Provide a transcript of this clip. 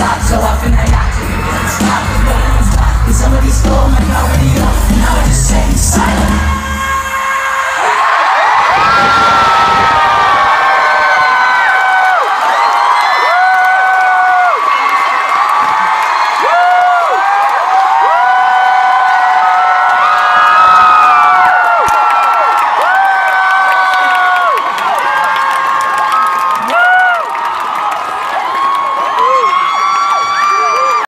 stop, so often I got to it won't stop, it won't stop, cause somebody stole my melody off, and now